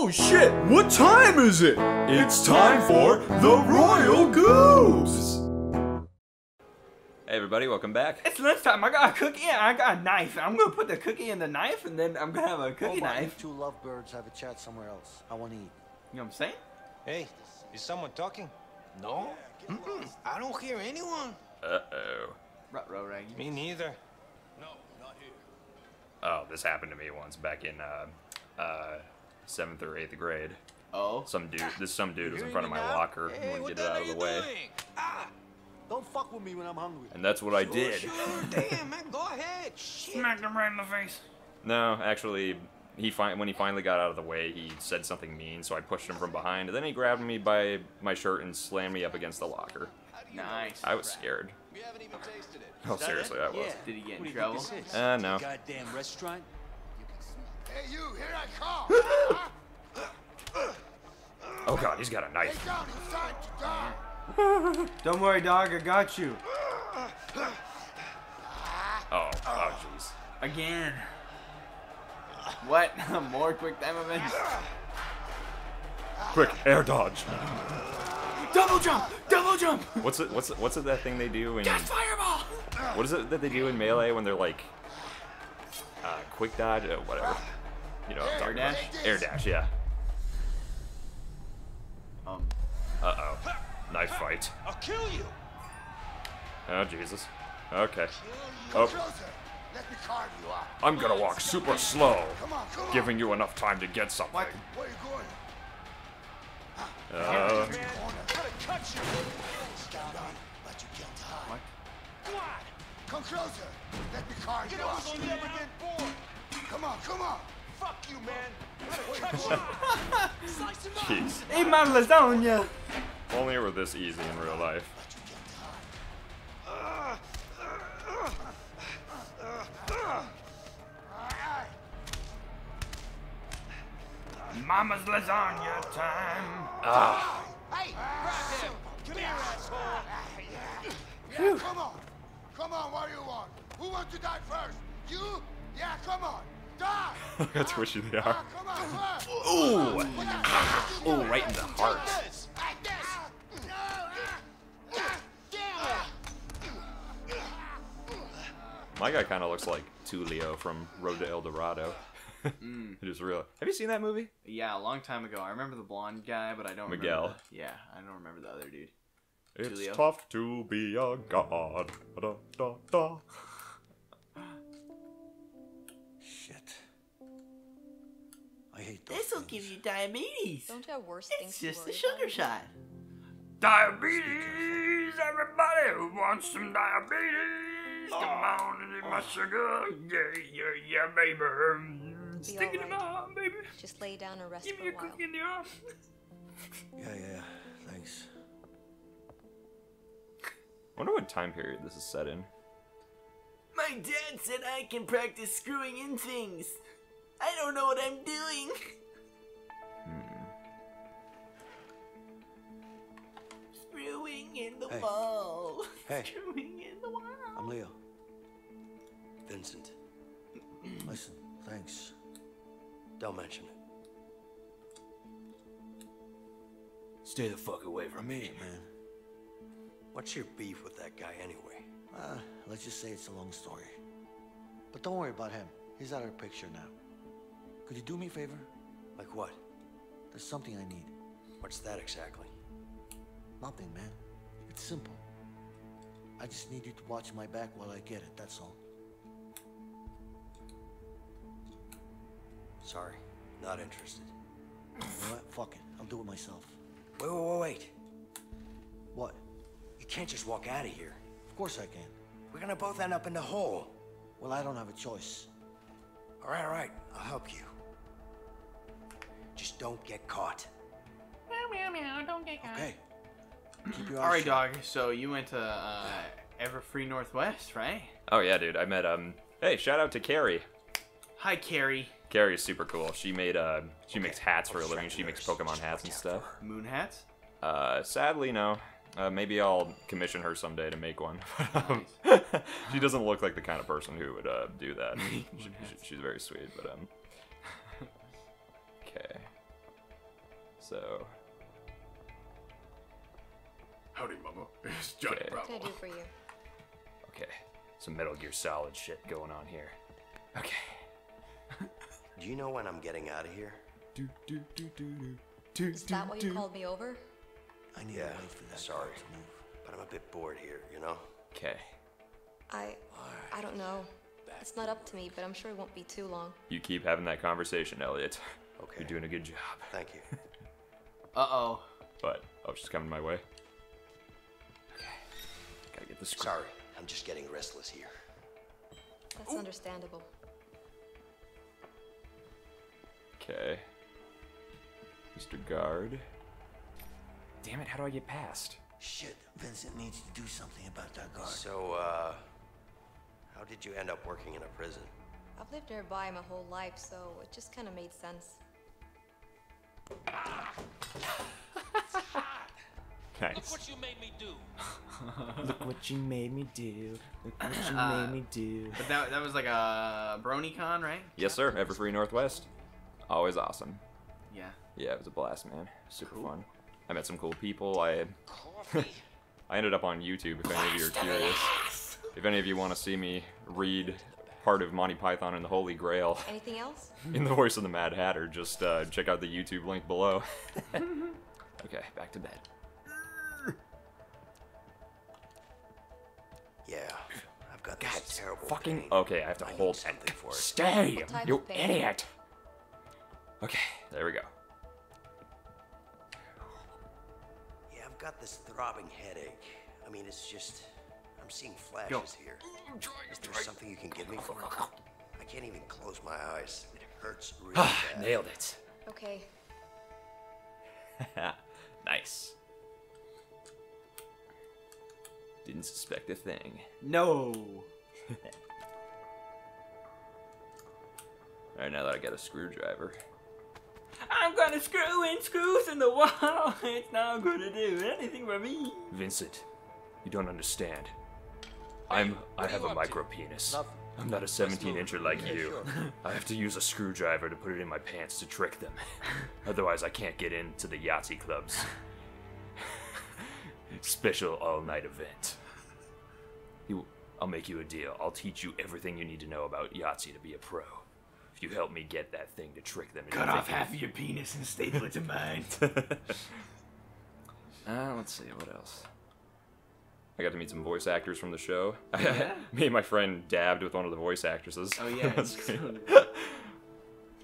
Oh shit, what time is it? It's time for the Royal Goobs! Hey everybody, welcome back. It's lunchtime. I got a cookie and I got a knife. I'm gonna put the cookie in the knife and then I'm gonna have a cookie Hold on, knife. you two lovebirds have a chat somewhere else. I want to eat. You know what I'm saying? Hey, is someone talking? No? Mm-mm, I don't hear anyone. Uh-oh. Ruh-roh, Raggy. Me neither. Oh, this happened to me once back in uh, uh, seventh or eighth grade. Oh. Some dude, this some dude was in front of my locker. Hey, and what wouldn't get it out of the way. Ah, Don't fuck with me when I'm hungry. and that's what I did. sure, damn, man, go ahead. Shit. Smacked him right in the face. No, actually, he fi- when he finally got out of the way, he said something mean, so I pushed him from behind, and then he grabbed me by my shirt and slammed me up against the locker. Nice. I was scared. We haven't even tasted it. Oh, seriously, I was. Did he get in trouble? Uh, no. Goddamn restaurant. Hey, you, here I come! Oh god, he's got a Lay knife. down, it's time to die! Don't worry, dog. I got you. Oh, oh jeez. Again. What? More quick time events? Quick, air dodge. Double jump! Double jump! What's it? What's it, what's it that thing they do in? Gas fireball! What is it that they do in melee when they're like, uh, quick dodge, uh, whatever. You know, Air dash? Air dash, yeah. Um, Uh oh, knife fight. I'll kill you. Oh Jesus. Okay. Come Oh. closer! Let me carve you up! I'm gonna walk super slow, Come on, come on! giving you enough time to get something. What? Where you going? Uh, Man, I'm gonna cut you. Stand on, but you can't hide. What? What? Come closer! Let me carve Get you up up! so you never get bored. Come on, come on! Fuck you, man. I'm gonna cut you up. Slice him up. jeez. eat my lasagna! If only it were this easy in real life. But you can't hide. Aye, Mama's lasagna time! Ah. Hey, grab him. Come here, asshole. Yeah, come on! Come on, what do you want? Who wants to die first? You? Yeah, come on! Die! How twitchy they are. Ah, come! Ooh, ooh, right in the heart. This. Like this! No! Damn it. My guy kind of looks like Tulio from Road to El Dorado. It is real. Have you seen that movie? Yeah, a long time ago. I remember the blonde guy, but I don't Miguel. remember. The, yeah, I don't remember the other dude. It's Tulio. tough to be a god. Da, da, da. Shit. I hate those This'll give you diabetes. Don't you have worse things It's just a worry sugar about? shot. Diabetes! Everybody who wants some diabetes, come on and eat my sugar. Yeah, yeah, yeah, baby. Stick it in my arm, baby. Just lay down and rest Give for me a a while. cookie in the arm. Yeah, yeah, yeah. Thanks. wonder what time period this is set in. My dad said I can practice screwing in things. I don't know what I'm doing. Hmm. Screwing in the Hey. wall. Hey. Screwing in the wall. I'm Leo. Vincent. Listen, thanks. Don't mention it. Stay the fuck away from me. Man. What's your beef with that guy anyway? Uh, let's just say it's a long story. But don't worry about him. He's out of the picture now. Could you do me a favor? Like what? There's something I need. What's that exactly? Nothing, man. It's simple. I just need you to watch my back while I get it, that's all. Sorry, not interested. You know what? Fuck it. I'll do it myself. Wait, wait, wait, wait. What? You can't just walk out of here. Of course I can. We're gonna both end up in the hole. Well, I don't have a choice. All right, all right. I'll help you. Just don't get caught. Okay. Keep your eyes All right, shut. dog. So you went to uh, Everfree Northwest, right? Oh yeah, dude. I met um. Hey, shout out to Carrie. Hi, Carrie. Carrie's super cool. She made uh. She makes hats for a living. She makes Pokemon hats and stuff. Moon hats. Uh, sadly, no. Uh, maybe I'll commission her someday to make one. she doesn't look like the kind of person who would uh, do that. She- she- she's very sweet, but um. Okay. So, Howdy, Mama. It's Johnny Okay. What can I do for you? okay, some Metal Gear Solid shit going on here. Okay. Do you know when I'm getting out of here? Do, do, do, do, do. Do, Is that do, why you do. called me over? I need Yeah, to wait for that sorry. to move. But I'm a bit bored here, you know? Okay. I I don't know. It's not up to me, but I'm sure it won't be too long. You keep having that conversation, Elliot. Okay. You're doing a good job. Thank you. Uh oh. But, oh, she's coming my way. Okay. Gotta get this. Sorry, I'm just getting restless here. That's understandable. Okay. Mr. Guard. Damn it, how do I get past? Shit, Vincent needs to do something about that guard. So, uh, how did you end up working in a prison? I've lived nearby my whole life, so it just kind of made sense. Nice. What you made me do? Look what you made me do. Look what you Uh, made me do. But that, that was like a BronyCon, right? Yes, sir. Everfree Northwest. Always awesome. Yeah. Yeah, it was a blast, man. Super fun. I met some cool people. I I ended up on YouTube. If any of you are curious, if any of you want to see me read part of Monty Python and the Holy Grail Anything else? in the voice of the Mad Hatter, just uh, check out the YouTube link below. okay, back to bed. Yeah, I've got this terrible Fucking pain. okay. I have to I hold something for it. Stay, you idiot. Okay, there we go. Got this throbbing headache. I mean, it's just, I'm seeing flashes Yo. here. Is there something you can give me for it? I can't even close my eyes. It hurts really ah, bad. Nailed it. Okay. nice. Didn't suspect a thing. No. Alright, now that I got a screwdriver. I'm gonna screw in screws in the wall. It's not gonna do anything for me. Vincent, you don't understand. I'm I have a micro penis. I'm not a 17 incher like you. I have to use a screwdriver to put it in my pants to trick them. Otherwise, I can't get into the Yahtzee clubs. Special all night event. You, I'll make you a deal. I'll teach you everything you need to know about Yahtzee to be a pro. If you help me get that thing to trick them into Cut off half of your penis and staple it to mine. Uh, let's see, what else? I got to meet some voice actors from the show. Me and my friend dabbed with one of the voice actresses. Oh yeah. That's it's great. so-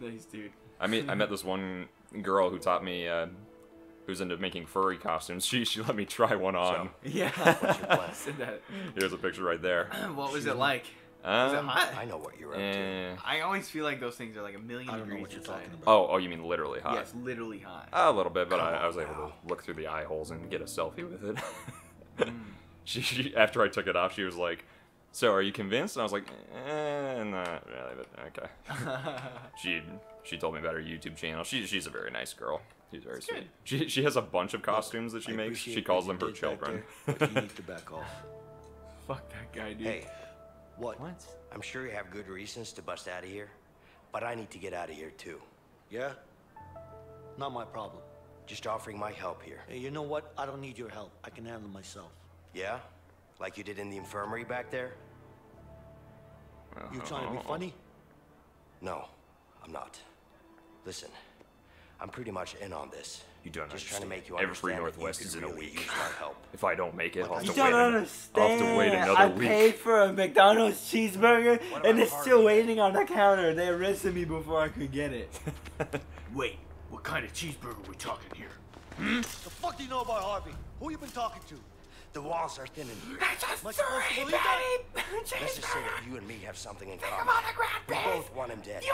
nice dude. I meet I met this one girl who taught me uh, who's into making furry costumes. She she let me try one on. Yeah. What's your plan? Said that. Here's a picture right there. What was it like? Was it Um, hot? I know what you're up to. eh. I always feel like those things are like a million I don't know degrees what you're inside. talking about. Oh, oh, you mean literally hot? Yeah, it's literally hot. A little bit, but I, I was on able to look through the eye holes and get a selfie with it. Mm. she, she after I took it off, she was like, "So, are you convinced?" And I was like, eh, "Not really, but okay." she she told me about her YouTube channel. She she's a very nice girl. She's very sweet. She she has a bunch of costumes that she I makes. She calls them her children. there, but you need to back off. Fuck that guy, dude. Hey, What? What? I'm sure you have good reasons to bust out of here, but I need to get out of here too. Yeah? Not my problem. Just offering my help here. Hey, you know what? I don't need your help. I can handle myself. Yeah? Like you did in the infirmary back there? You trying to be funny? No, I'm not. Listen, I'm pretty much in on this. You don't Just trying to understand. make you Everfree understand that you Northwest could is in a week. Help. If I don't make it, I'll have You to wait. don't an- understand. I'll have to wait another I week. paid for a McDonald's cheeseburger and about it's still waiting on the counter. They arrested me before I could get it. Wait, what kind of cheeseburger we talking here? Hmm? The fuck do you know about Harvey? Who you been talking to? The walls are thinning here. Am I supposed to believe? Let's just say that you and me have something in common. We both want him dead.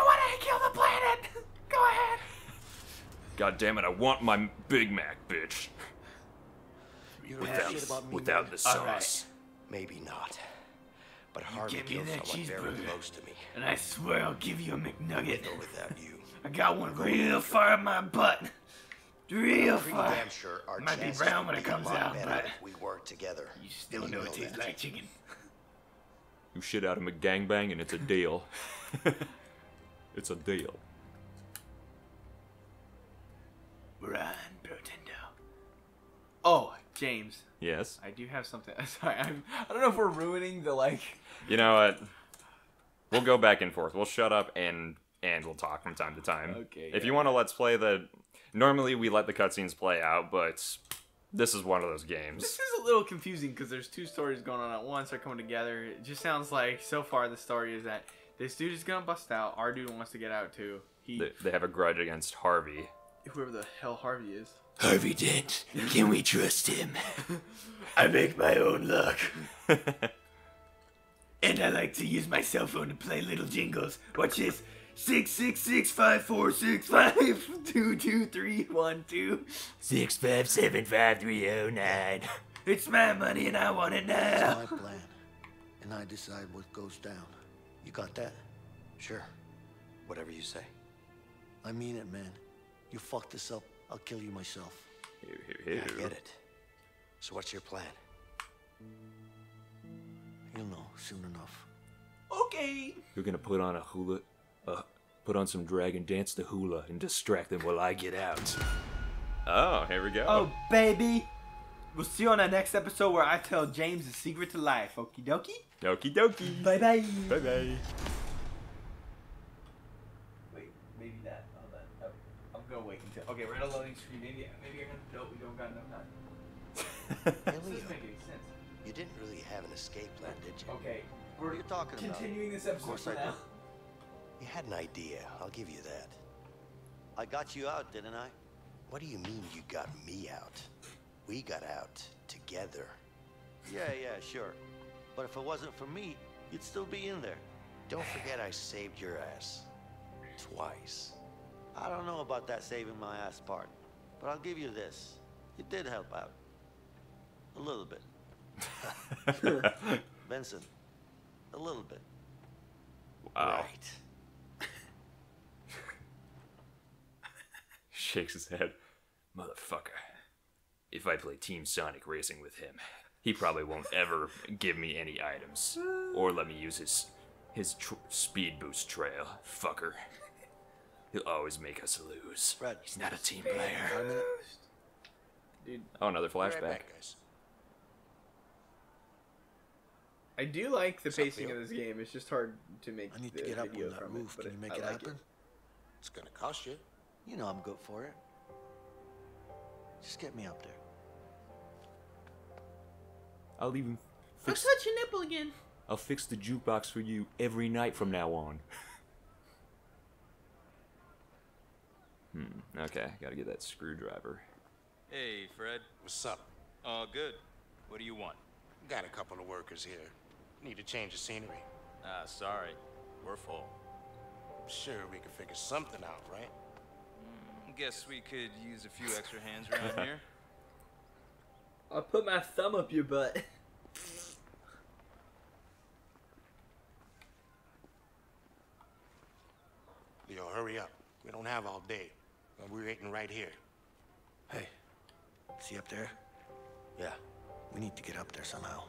God damn it! I want my Big Mac, bitch. You don't Without, know shit about me, without man. the sauce. Maybe not. But Harvey give me killed that someone very cheeseburger. close to me. And I swear I'll give you a McNugget. Go without you. I got one real far up my butt. Real far. damn sure our Might be brown when it comes out, but- if we work together. You still know it tastes like chicken. You shit out of a gangbang and it's a deal. it's a deal. Run, Pretendo. Oh, James, Yes. I do have something. Sorry, I'm, I don't know if we're ruining the like. You know what? We'll go back and forth. We'll shut up and and we'll talk from time to time. Okay, If yeah. you want to let's play the normally we let the cutscenes play out, but this is one of those games. This is a little confusing because there's two stories going on at once. They're coming together. It just sounds like so far the story is that this dude is gonna bust out. Our dude wants to get out too. He, They, they have a grudge against Harvey. Whoever the hell Harvey is. Harvey Dent, can we trust him? I make my own luck. and I like to use my cell phone to play little jingles. Watch this. Six six six five four six five two two three one two six five seven five three oh nine. It's my money and I want it now. It's now. my plan, and I decide what goes down. You got that? Sure. Whatever you say. I mean it, man. You fuck this up, I'll kill you myself. Hew, hew, Yeah, I get it. So what's your plan? You'll know soon enough. Okay. You're gonna put on a hula, uh, put on some dragon dance to hula and distract them while I get out. Oh, here we go. Oh baby. We'll see you on the next episode where I tell James the secret to life. Okie dokie. Okie dokie. Bye bye. Bye bye. Wait, maybe that. Oh, that. Oh, I'm gonna wait until. Okay, we're at a loading screen. Maybe, maybe I'm gonna. Nope, we don't got enough time. This doesn't make any sense. You didn't really have an escape plan, did you? Okay, What we're you talking about? continuing this Of course for I now. did. You had an idea. I'll give you that. I got you out, didn't I? What do you mean you got me out? We got out together. Yeah, yeah, sure. But if it wasn't for me, you'd still be in there. Don't forget I saved your ass. Twice. I don't know about that saving my ass part, but I'll give you this. You did help out. A little bit. Benson, a little bit. Wow. Right. Shakes his head. Motherfucker. If I play Team Sonic Racing with him, he probably won't ever give me any items or let me use his his tr- speed boost trail. Fucker. He'll always make us lose. Fred. He's not a team player. Dude, Oh, another Be right flashback. back. I do like the What's pacing Leo? of this game. It's just hard to make. I need the to get up on that roof. It, Can you make I it like happen? It's gonna cost you. You know I'm good for it. Just get me up there. I'll even fix touch your nipple again. I'll fix the jukebox for you every night from now on. Hmm. Okay, gotta get that screwdriver. Hey, Fred. What's up? All good. What do you want? Got a couple of workers here. Need to change the scenery. Ah, sorry. We're full. Sure, we could figure something out, right? Guess we could use a few extra hands around here. I'll put my thumb up your butt. Leo, hurry up. We don't have all day. And we're waiting right here. Hey, see up there? Yeah. We need to get up there somehow.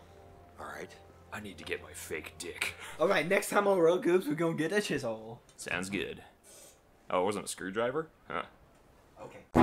All right. I need to get my fake dick. All right, next time on Royal Goobs, we're gonna get a chisel. Sounds good. Oh, it wasn't a screwdriver? Huh. Okay.